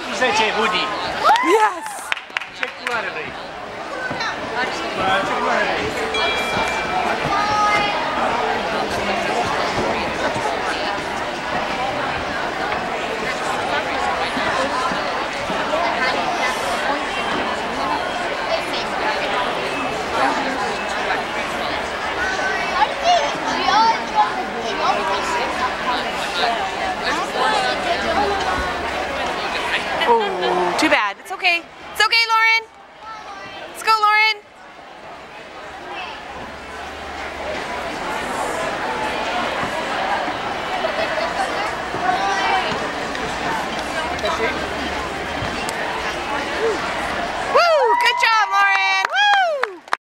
Kako se će budi? Yes! Čekularili. Čekularili. Too bad. It's okay. It's okay, Lauren.